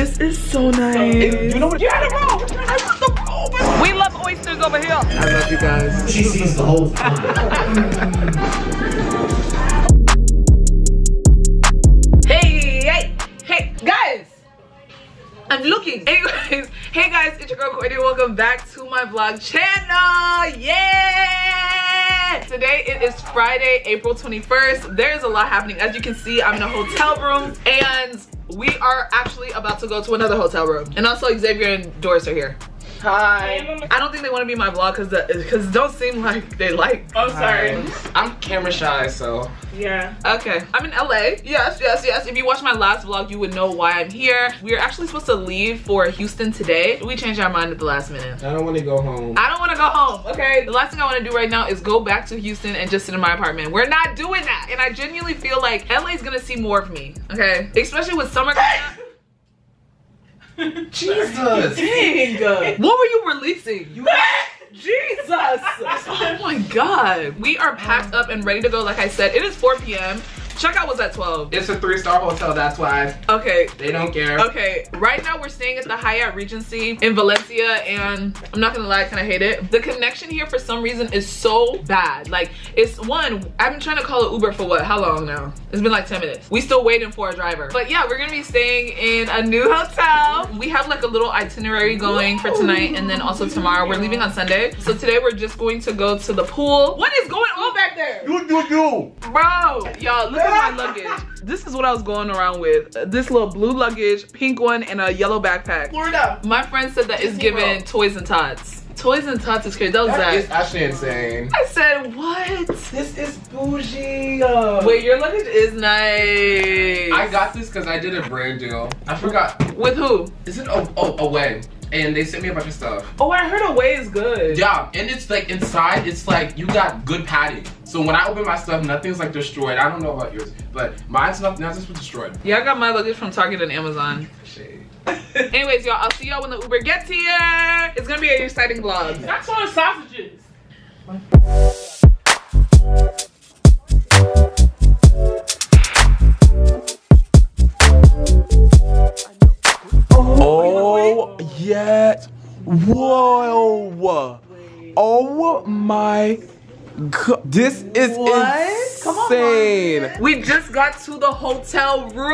This is so nice. You know what? You had a roll. I want the roll. We love oysters over here. I love you guys. She sees the whole thing. Hey, hey, hey, guys. I'm looking. Anyways, hey guys, it's your girl Courtney. Welcome back to my vlog channel. Yeah! Today it is Friday, April 21st. There's a lot happening. As you can see, I'm in a hotel room and we are actually about to go to another hotel room. And also Xavier and Doris are here. Hi. I don't think they want to be my vlog because because it don't seem like they like. Oh, sorry. I'm camera shy, so. Yeah. Okay, I'm in LA. Yes, yes, yes. If you watched my last vlog, you would know why I'm here. We are actually supposed to leave for Houston today. We changed our mind at the last minute. I don't want to go home. I don't want to go home, okay? The last thing I want to do right now is go back to Houston and just sit in my apartment. We're not doing that. And I genuinely feel like LA is going to see more of me, okay? Especially with summer coming up. Jesus. Dang. What were you releasing? You Jesus. Oh my God. We are packed up and ready to go. Like I said, it is 4 p.m. Checkout was at 12. It's a three-star hotel, that's why Okay, they don't care. Okay, right now we're staying at the Hyatt Regency in Valencia and I'm not gonna lie, I kinda hate it. The connection here for some reason is so bad. Like, it's one, I've been trying to call an Uber for what, how long now? It's been like 10 minutes. We still waiting for a driver. But yeah, we're gonna be staying in a new hotel. We have like a little itinerary going for tonight and then also tomorrow. We're leaving on Sunday. So today we're just going to go to the pool. What is going on back there? You, you, you. Bro, y'all, look at my luggage. This is what I was going around with. This little blue luggage, pink one, and a yellow backpack. Florida. My friend said that it's given Toys and Tots. Toys and Tots is crazy. That was That that. is actually insane. I said, what? This is bougie. uh. Wait, your luggage is nice. I got this because I did a brand deal. I forgot. With who? Is it oh, oh away? And they sent me a bunch of stuff. Oh, I heard Away is good. Yeah, and it's like inside, it's like you got good padding. So when I open my stuff, nothing's like destroyed. I don't know about yours, but mine's not. Nothing's destroyed. Yeah, I got my luggage from Target and Amazon. Shade. Anyways, y'all, I'll see y'all when the Uber gets here. It's gonna be an exciting vlog. That's on sausages. Oh Whoa! Oh my god! This is insane! We just got to the hotel room.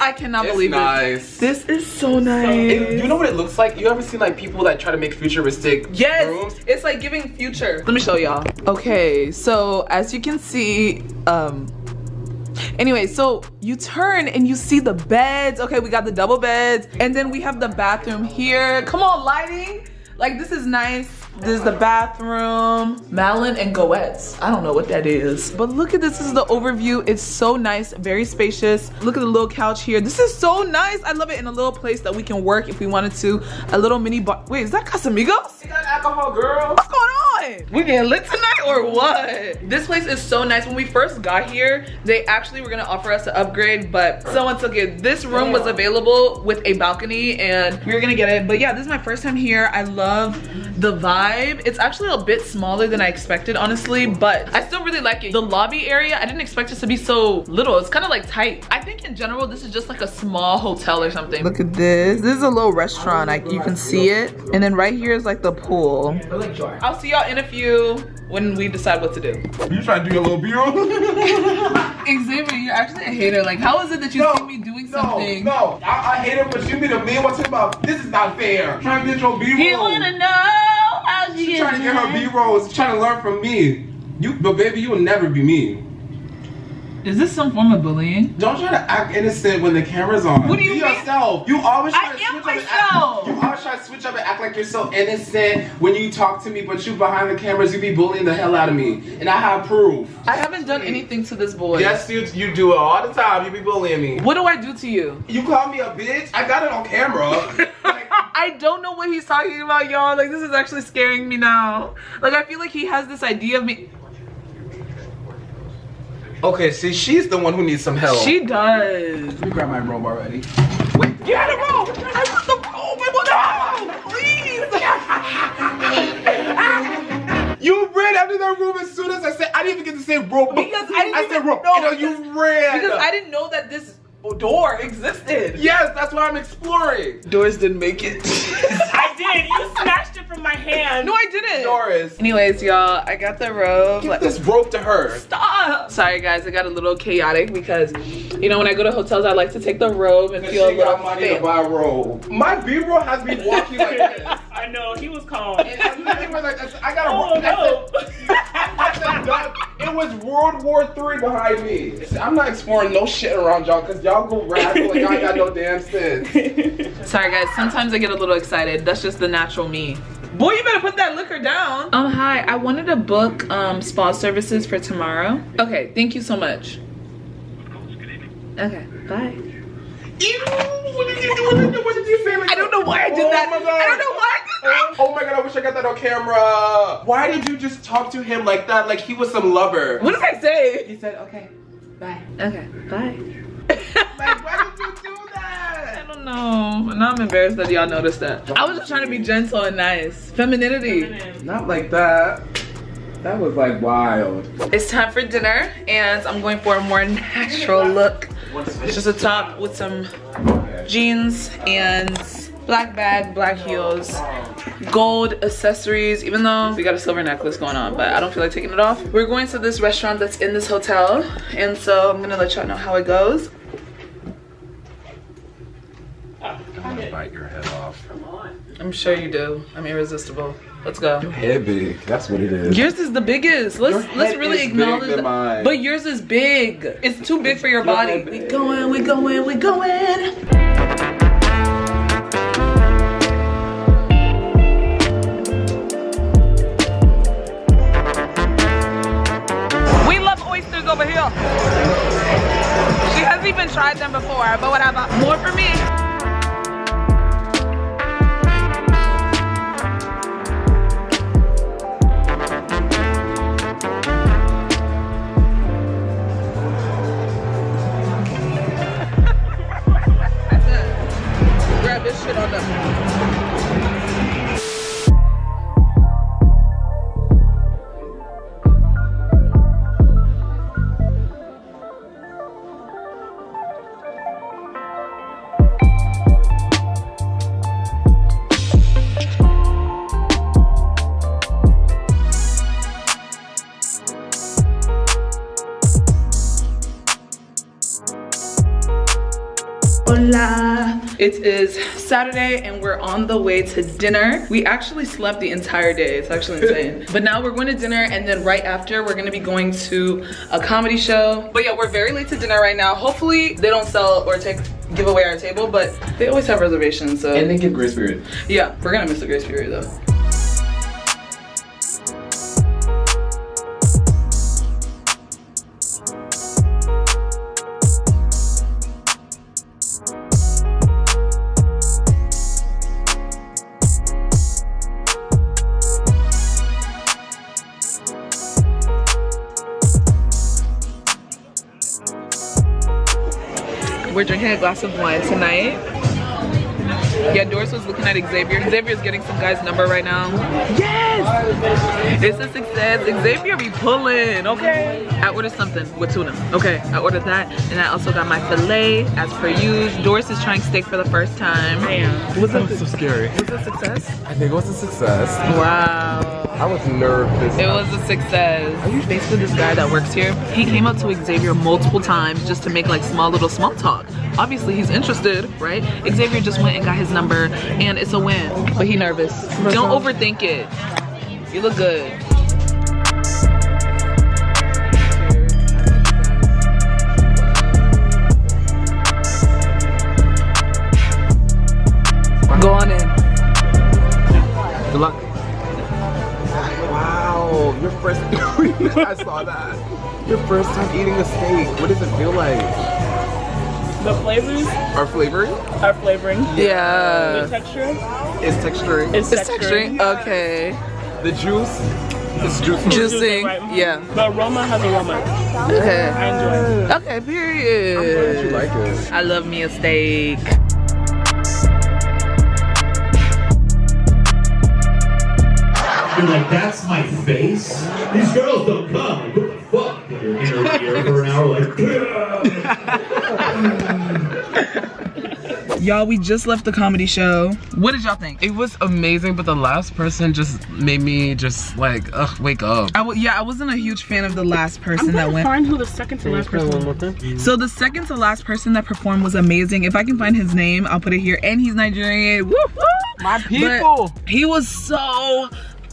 I cannot It's believe nice. it. This is so nice. And you know what it looks like? You ever seen like people that try to make futuristic Yes, rooms? it's like giving future. Let me show y'all. Okay, so as you can see, um, anyway, so you turn and you see the beds. Okay, we got the double beds, and then we have the bathroom here. Come on, lighting. Like this is nice. This is the bathroom. Malin and Goetz. I don't know what that is. But look at this. This is the overview. It's so nice, very spacious. Look at the little couch here. This is so nice. I love it in a little place that we can work if we wanted to. A little mini bar. Wait, is that Casamigos? You got alcohol, girl. What's going on? We getting lit tonight or what? This place is so nice. When we first got here, they actually were gonna offer us to upgrade, but someone took it. This room was available with a balcony and we were gonna get it. But yeah, this is my first time here. I love the vibe. It's actually a bit smaller than I expected, honestly, but I still really like it. The lobby area, I didn't expect it to be so little. It's kind of like tight. I think in general, this is just like a small hotel or something. Look at this. This is a little restaurant. Like you can see it. And then right here is like the pool. I'll see y'all in a few when we decide what to do. You trying to do your little B-roll? Xavier, you're actually a hater. Like, how is it that you No, see me doing something? No, I, I hate it, but you be the man. What's about? This is not fair. Trying to get your B-roll. You wanna know how she She gets trying to get her B-rolls. Trying to learn from me. You, but baby, you will never be me. Is this some form of bullying? Don't try to act innocent when the camera's on. What do you be mean? yourself. You always try I to switch up and act. You always try to switch up and act like you're so innocent when you talk to me, but you behind the cameras, you be bullying the hell out of me, and I have proof. I haven't done anything to this boy. Yes, you you do it all the time. You be bullying me. What do I do to you? You call me a bitch. I got it on camera. Like, I don't know what he's talking about, y'all. Like, this is actually scaring me now. Like, I feel like he has this idea of me. okay, see, she's the one who needs some help. She does. Let me grab my robe already. You had a roll. I want the roll. I want the roll. Please. You ran after that room as soon as I said I didn't even get to say rope. Because I didn't I said even rope. know you ran. Because I didn't know that this door existed. Yes, that's why I'm exploring. Doors didn't make it. I did. You snatched it from my hand. no, I didn't. Doris, Anyways, y'all, I got the robe. give this rope to her. Stop. Sorry, guys, it got a little chaotic because, you know, when I go to hotels, I like to take the robe and feel a She little got money to buy a robe. My B-roll has been walking like this. I know. He was calm. And I was like, I got a Oh robe. no. I said, "Dog, It was World War Three behind me. I'm not exploring no shit around y'all because y'all go razzle and y'all ain't got no damn sense. Sorry, guys, sometimes I get a little excited. That's just the natural me. Boy, you better put that liquor down. Um, hi, I wanted to book um spa services for tomorrow. Okay, thank you so much. Okay, bye. Ew, what did you do? What did you say? Like, I don't know why I did oh that. My God. I don't know why I did that. Oh my god, I wish I got that on camera. Why did you just talk to him like that? Like he was some lover. What did I say? He said, okay, bye. Okay, bye. Like, why did you do that? I don't know. Now I'm embarrassed that y'all noticed that. I was just trying to be gentle and nice. Femininity. Not like that. That was like wild. It's time for dinner and I'm going for a more natural look. It's just a top with some jeans and black bag, black heels, gold accessories, even though we got a silver necklace going on, but I don't feel like taking it off. We're going to this restaurant that's in this hotel and so I'm gonna let y'all know how it goes. I'm gonna bite your head off. I'm sure you do. I'm irresistible. Let's go. Your head big. That's what it is. Yours is the biggest. Let's let's really acknowledge that. But yours is big. It's too big for your body. We going, we going, we going. Them before, but whatever. More for me. Grab this shit on them. Hola. It is Saturday and we're on the way to dinner. We actually slept the entire day. It's actually insane. but now we're going to dinner and then right after we're going to be going to a comedy show. But yeah, we're very late to dinner right now. Hopefully they don't sell or take give away our table, but they always have reservations. So And they give grace period. yeah, we're gonna miss the grace period though. We're drinking a glass of wine tonight. Yeah, Doris was looking at Xavier. Xavier's getting some guy's number right now. Yes! It's a success. Xavier be pulling, okay? I ordered something with tuna. Okay, I ordered that. And I also got my filet as per usual. Doris is trying steak for the first time. Damn. Was That it, was so scary. was it a success? I think it was a success. Wow. I was nervous. It was a success. Basically, this guy that works here, he came up to Xavier multiple times just to make like small little small talk. Obviously, he's interested, right? Xavier just went and got his number, and it's a win. But he nervous. Don't overthink it. You look good. Go on in. Good luck. Wow, your first. I saw that. Your first time eating a steak. What does it feel like? The flavors Our flavoring are flavoring. Yeah. The texture is texturing. is It's texturing. texturing. Okay. The juice is juicing. Juicing. right. Yeah. The aroma has aroma. Okay. I enjoy it. Okay, period. I'm glad you like it. I love me a steak. You're like, that's my face? These girls don't come. Like, what the fuck? And you're in her ear for an hour like, Y'all, we just left the comedy show. What did y'all think? It was amazing, but the last person just made me just like, ugh, wake up. I w- yeah, I wasn't a huge fan of the last person I'm that gonna went. find who the second to last person was. So the second to last person that performed was amazing. If I can find his name, I'll put it here. And he's Nigerian. Woo woo! My But people. he was so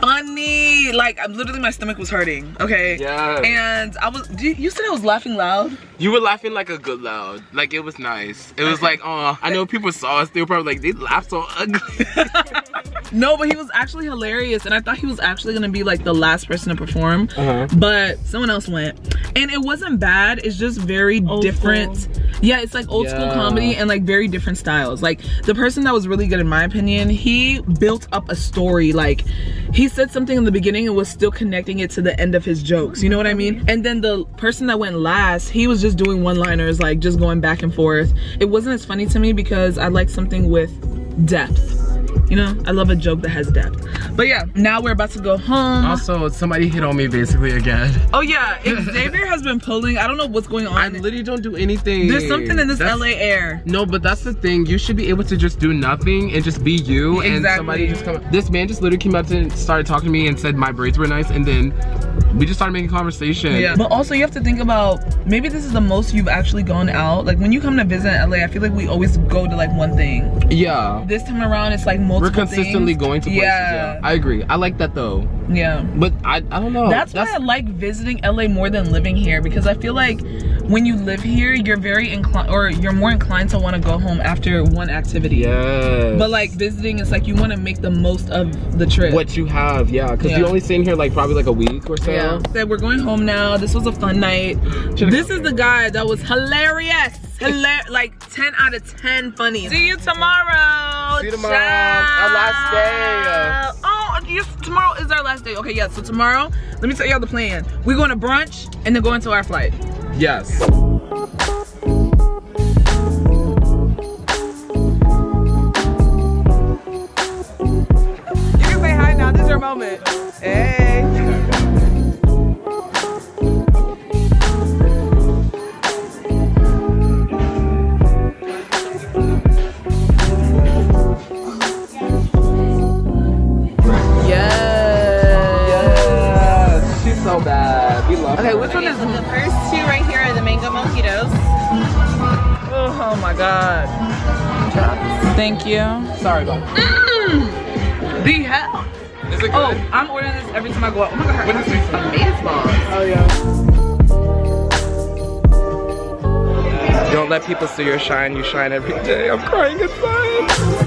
funny. Like, I'm literally my stomach was hurting. Okay. Yeah. And I was. You, you said I was laughing loud. You were laughing like a good loud. Like it was nice. It was like, oh, I know people saw us. They were probably like, they laughed so ugly. No, but he was actually hilarious, and I thought he was actually gonna be like the last person to perform. Uh-huh. But someone else went, and it wasn't bad. It's just very Old different. school. Yeah, it's like old school comedy and like very different styles. Like the person that was really good in my opinion, he built up a story. Like he said something in the beginning and was still connecting it to the end of his jokes. You know what I mean? And then the person that went last, he was just doing one-liners, like just going back and forth. It wasn't as funny to me because I like something with depth. You know, I love a joke that has depth. But yeah, now we're about to go home. also, somebody hit on me basically again. oh yeah, Xavier has been pulling. I don't know what's going on. I literally don't do anything. There's something in this That's- LA air. No, but that's the thing. You should be able to just do nothing and just be you. And somebody just come. This man just literally came up and started talking to me and said my braids were nice, and then we just started making conversation. Yeah. But also you have to think about maybe this is the most you've actually gone out. Like when you come to visit LA, I feel like we always go to like one thing. Yeah. This time around it's like multiple We're consistently things. going to places. Yeah. Yeah. I agree. I like that though. Yeah. But I, I don't know. That's, why I like visiting LA more than living here because I feel like when you live here, you're very inclined or you're more inclined to want to go home after one activity. Yes. But like visiting, it's like you want to make the most of the trip. what you have, yeah. Because Yeah. you only staying here like probably like a week or so. Yeah. Said we're going home now. This was a fun night. This is the guy that was hilarious. Hilar- like 10 out of 10 funny. See you tomorrow. See you tomorrow. Our last day. Oh, yes, tomorrow is our last day. Okay, yeah, so tomorrow, let me tell y'all the plan. We're going to brunch and then go into our flight. Yes. Is it oh, good? Oh, I'm ordering this every time I go out. Oh my god, What is this? Amazeballs. Oh yeah. Don't let people see your shine. You shine every day. I'm crying inside.